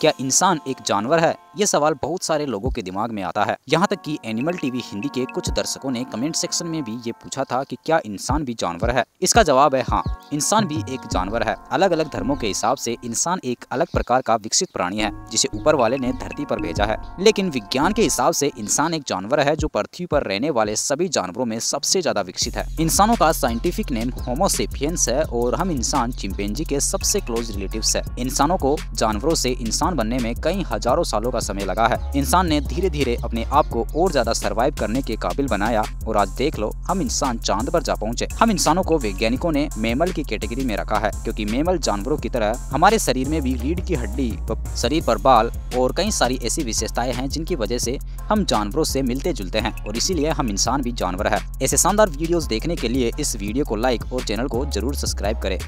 क्या इंसान एक जानवर है? ये सवाल बहुत सारे लोगों के दिमाग में आता है। यहाँ तक कि एनिमल टीवी हिंदी के कुछ दर्शकों ने कमेंट सेक्शन में भी ये पूछा था कि क्या इंसान भी जानवर है? इसका जवाब है हाँ इंसान भी एक जानवर है। अलग अलग धर्मों के हिसाब से इंसान एक अलग प्रकार का विकसित प्राणी है, जिसे ऊपर वाले ने धरती पर भेजा है। लेकिन विज्ञान के हिसाब से इंसान एक जानवर है जो पृथ्वी पर रहने वाले सभी जानवरों में सबसे ज़्यादा विकसित है। इंसानों का साइंटिफिक नेम होमोसेपियंस है और हम इंसान चिंपेंजी के सबसे क्लोज रिलेटिव है। इंसानों को जानवरों से इंसान बनने में कई हज़ारों सालों का समय लगा है। इंसान ने धीरे धीरे अपने आप को और ज़्यादा सर्वाइव करने के काबिल बनाया और आज देख लो, हम इंसान चाँद पर जा पहुँचे। हम इंसानों को वैज्ञानिकों ने मेमल की कैटेगरी में रखा है, क्योंकि मेमल जानवरों की तरह हमारे शरीर में भी रीढ़ की हड्डी शरीर पर बाल और कई सारी ऐसी विशेषताएँ हैं जिनकी वजह से हम जानवरों से मिलते जुलते हैं और इसीलिए हम इंसान भी जानवर है। ऐसे शानदार वीडियोस देखने के लिए इस वीडियो को लाइक और चैनल को ज़रूर सब्सक्राइब करें।